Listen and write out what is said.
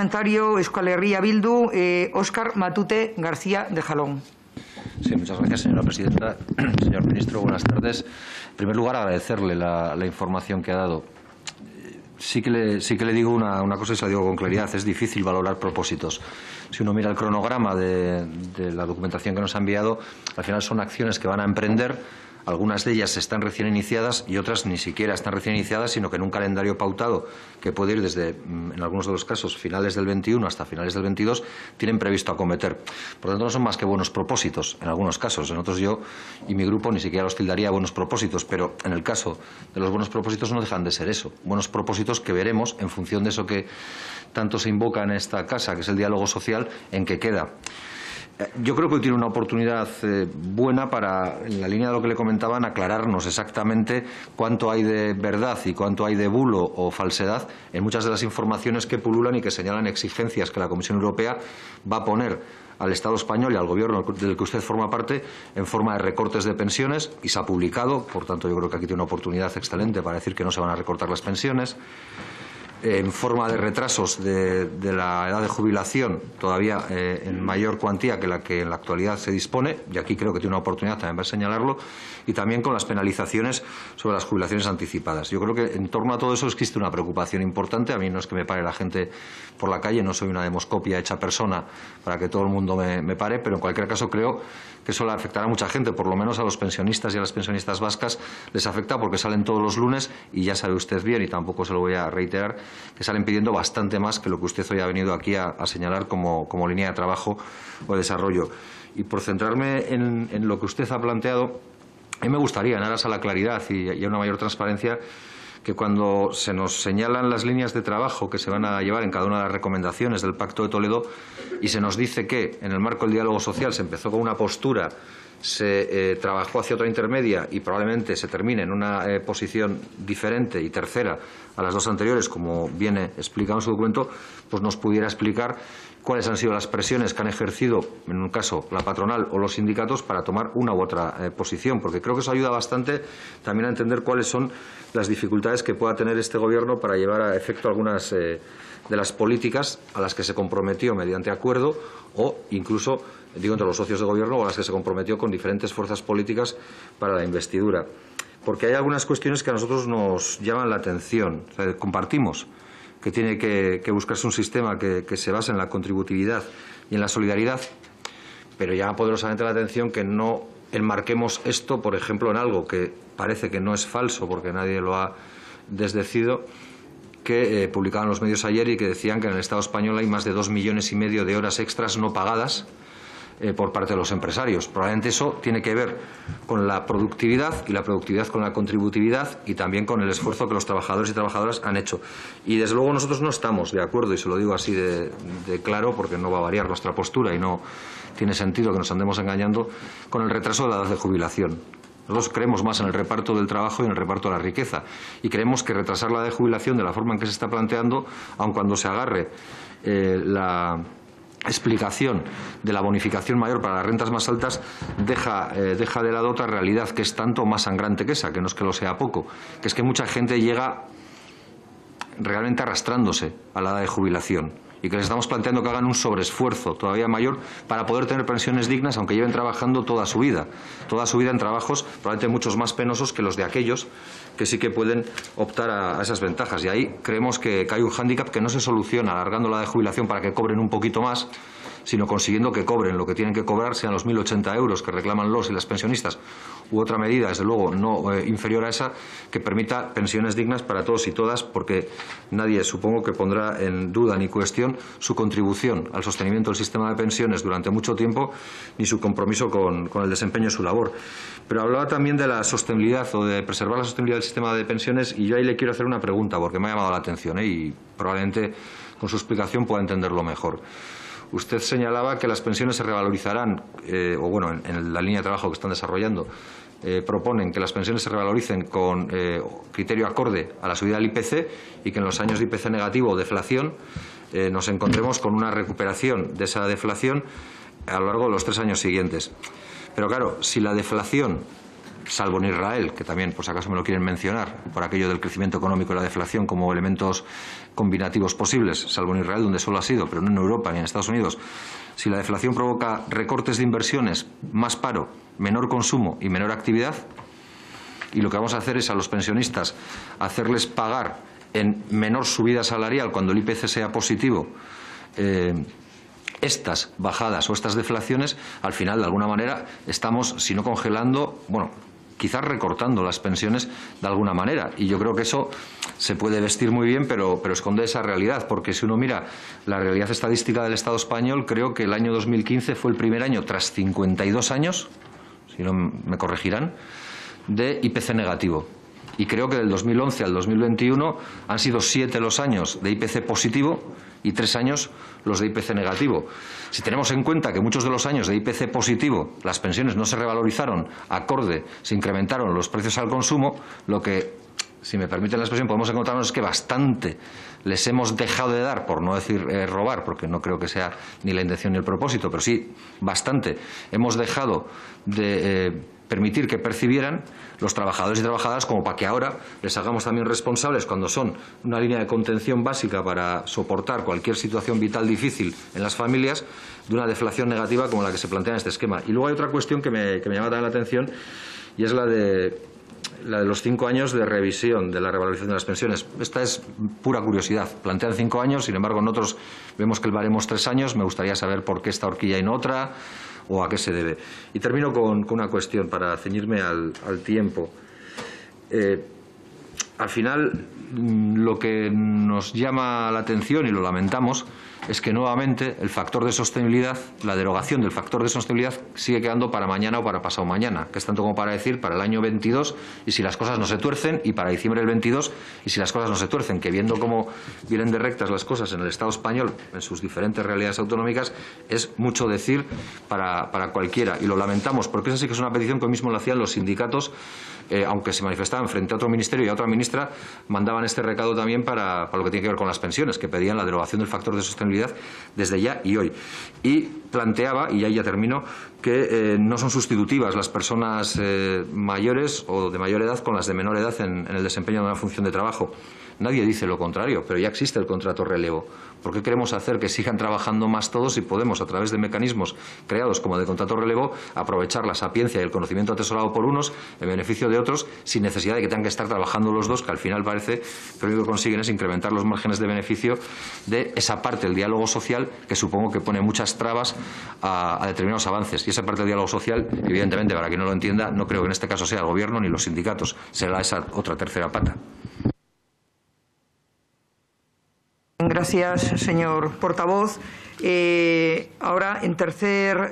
Parlamentario Euskal Herria Bildu, eh, Óscar Matute García de Jalón. Sí, muchas gracias, señora presidenta. Señor ministro, buenas tardes. En primer lugar, agradecerle la, la información que ha dado. Sí que le, sí que le digo una, una, cosa y se la digo con claridad. Es difícil valorar propósitos. Si uno mira el cronograma de, de la documentación que nos ha enviado, al final son acciones que van a emprender algunas de ellas están recién iniciadas y otras ni siquiera están recién iniciadas, sino que en un calendario pautado que puede ir desde, mm, en algunos de los casos, finales del 21 hasta finales del 22, tienen previsto acometer. Por lo tanto, no son más que buenos propósitos, en algunos casos. En otros yo y mi grupo ni siquiera los tildaría buenos propósitos, pero en el caso de los buenos propósitos no dejan de ser eso. Buenos propósitos que veremos en función de eso que tanto se invoca en esta casa, que es el diálogo social, en que queda. Yo creo que hoy tiene una oportunidad eh, buena para, en la línea de lo que le comentaban, aclararnos exactamente cuánto hay de verdad y cuánto hay de bulo o falsedad en muchas de las informaciones que pululan y que señalan exigencias que la Comisión Europea va a poner al Estado español y al Gobierno del que usted forma parte en forma de recortes de pensiones y se ha publicado, por tanto yo creo que aquí tiene una oportunidad excelente para decir que no se van a recortar las pensiones en forma de retrasos de, la edad de jubilación todavía eh, en mayor cuantía que la que en la actualidad se dispone, y aquí creo que tiene una oportunidad también para señalarlo, y también con las penalizaciones sobre las jubilaciones anticipadas. Yo creo que en torno a todo eso existe una preocupación importante. A mí no es que me pare la gente por la calle, no soy una demoscopia hecha persona para que todo el mundo me, me pare, pero en cualquier caso creo que eso le afectará a mucha gente, por lo menos a los pensionistas y a las pensionistas vascas les afecta porque salen todos los lunes y ya sabe usted bien, y tampoco se lo voy a reiterar, que salen pidiendo bastante más que lo que usted hoy ha venido aquí a, señalar como, como, línea de trabajo o de desarrollo. Y por centrarme en, lo que usted ha planteado, a mí me gustaría, en aras a la claridad y a una mayor transparencia, que cuando se nos señalan las líneas de trabajo que se van a llevar en cada una de las recomendaciones del Pacto de Toledo y se nos dice que en el marco del diálogo social se empezó con una postura se eh, trabajó hacia otra intermedia y probablemente se termine en una eh, posición diferente y tercera a las dos anteriores, como viene explicado en su documento, pues nos pudiera explicar cuáles han sido las presiones que han ejercido, en un caso, la patronal o los sindicatos para tomar una u otra eh, posición, porque creo que eso ayuda bastante también a entender cuáles son las dificultades que pueda tener este Gobierno para llevar a efecto algunas eh, de las políticas a las que se comprometió mediante acuerdo o incluso, digo, entre los socios de Gobierno o a las que se comprometió con diferentes fuerzas políticas para la investidura. Porque hay algunas cuestiones que a nosotros nos llaman la atención. Compartimos que tiene que, que buscarse un sistema que, que, se base en la contributividad y en la solidaridad, pero llama poderosamente la atención que no enmarquemos esto, por ejemplo, en algo que parece que no es falso porque nadie lo ha desdecido, que eh, publicaban los medios ayer y que decían que en el Estado español hay más de dos millones y medio de horas extras no pagadas eh, por parte de los empresarios. Probablemente eso tiene que ver con la productividad y la productividad con la contributividad y también con el esfuerzo que los trabajadores y trabajadoras han hecho. Y desde luego nosotros no estamos de acuerdo, y se lo digo así de, de claro porque no va a variar nuestra postura y no tiene sentido que nos andemos engañando con el retraso de la edad de jubilación. Nosotros creemos más en el reparto del trabajo y en el reparto de la riqueza. Y creemos que retrasar la de jubilación de la forma en que se está planteando, aun cuando se agarre eh, la explicación de la bonificación mayor para las rentas más altas deja, eh, deja de lado otra realidad que es tanto más sangrante que esa, que no es que lo sea poco, que es que mucha gente llega realmente arrastrándose a la edad de jubilación y que les estamos planteando que hagan un sobreesfuerzo todavía mayor para poder tener pensiones dignas, aunque lleven trabajando toda su vida, toda su vida en trabajos probablemente muchos más penosos que los de aquellos que sí que pueden optar a, esas ventajas. Y ahí creemos que, que hay un hándicap que no se soluciona alargando la de jubilación para que cobren un poquito más, sino consiguiendo que cobren lo que tienen que cobrar, sean los 1.080 euros que reclaman los y las pensionistas, u otra medida, desde luego, no eh, inferior a esa, que permita pensiones dignas para todos y todas, porque nadie, supongo, que pondrá en duda ni cuestión su contribución al sostenimiento del sistema de pensiones durante mucho tiempo, ni su compromiso con, con el desempeño de su labor. Pero hablaba también de la sostenibilidad o de preservar la sostenibilidad del sistema de pensiones, y yo ahí le quiero hacer una pregunta, porque me ha llamado la atención ¿eh? y probablemente con su explicación pueda entenderlo mejor. Usted señalaba que las pensiones se revalorizarán, eh, o bueno, en, la línea de trabajo que están desarrollando, eh, proponen que las pensiones se revaloricen con eh, criterio acorde a la subida del IPC y que en los años de IPC negativo o deflación nos encontremos con una recuperación de esa deflación a lo largo de los tres años siguientes. Pero claro, si la deflación salvo en Israel, que también, por si acaso me lo quieren mencionar, por aquello del crecimiento económico y la deflación como elementos combinativos posibles, salvo en Israel, donde solo ha sido, pero no en Europa ni en Estados Unidos. Si la deflación provoca recortes de inversiones, más paro, menor consumo y menor actividad, y lo que vamos a hacer es a los pensionistas hacerles pagar en menor subida salarial cuando el IPC sea positivo. Eh, estas bajadas o estas deflaciones, al final, de alguna manera, estamos, si no congelando, bueno, quizás recortando las pensiones de alguna manera. Y yo creo que eso se puede vestir muy bien, pero, pero esconde esa realidad, porque si uno mira la realidad estadística del Estado español, creo que el año 2015 fue el primer año, tras 52 años, si no me corregirán, de IPC negativo. Y creo que del 2011 al 2021 han sido siete los años de IPC positivo y tres años los de IPC negativo. Si tenemos en cuenta que muchos de los años de IPC positivo las pensiones no se revalorizaron acorde, se incrementaron los precios al consumo, lo que, si me permiten la expresión, podemos encontrarnos es que bastante les hemos dejado de dar, por no decir eh, robar, porque no creo que sea ni la intención ni el propósito, pero sí bastante, hemos dejado de eh, permitir que percibieran los trabajadores y trabajadoras como para que ahora les hagamos también responsables cuando son una línea de contención básica para soportar cualquier situación vital difícil en las familias de una deflación negativa como la que se plantea en este esquema. Y luego hay otra cuestión que me, que me llama también la atención y es la de la de los cinco años de revisión de la revalorización de las pensiones. Esta es pura curiosidad. Plantean cinco años, sin embargo, nosotros vemos que el baremo es tres años. Me gustaría saber por qué esta horquilla y no otra o a qué se debe. Y termino con, una cuestión para ceñirme al, tiempo. Eh, al final, mm, lo que nos llama la atención y lo lamentamos es que nuevamente el factor de sostenibilidad, la derogación del factor de sostenibilidad sigue quedando para mañana o para pasado mañana, que es tanto como para decir para el año 22 y si las cosas no se tuercen y para diciembre del 22 y si las cosas no se tuercen, que viendo cómo vienen de rectas las cosas en el Estado español, en sus diferentes realidades autonómicas, es mucho decir para, para cualquiera. Y lo lamentamos porque esa sí que es una petición que hoy mismo lo hacían los sindicatos eh, aunque se manifestaban frente a otro ministerio y a otra ministra, mandaban este recado también para, lo que tiene que ver con las pensiones, que pedían la derogación del factor de sostenibilidad desde ya y hoy. Y planteaba, y ahí ya termino, que eh, no son sustitutivas las personas eh, mayores o de mayor edad con las de menor edad en el desempeño de una función de trabajo. Nadie dice lo contrario, pero ya existe el contrato relevo. ¿Por qué queremos hacer que sigan trabajando más todos si podemos, a través de mecanismos creados como de contrato relevo, aprovechar la sapiencia y el conocimiento atesorado por unos en beneficio de otros, sin necesidad de que tengan que estar trabajando los dos, que al final parece que lo único que consiguen es incrementar los márgenes de beneficio de esa parte del diálogo social que supongo que pone muchas trabas a, a determinados avances. Y esa parte del diálogo social, evidentemente, para quien no lo entienda, no creo que en este caso sea el Gobierno ni los sindicatos, será esa otra tercera pata. Gracias, señor portavoz. Eh, ahora, en tercer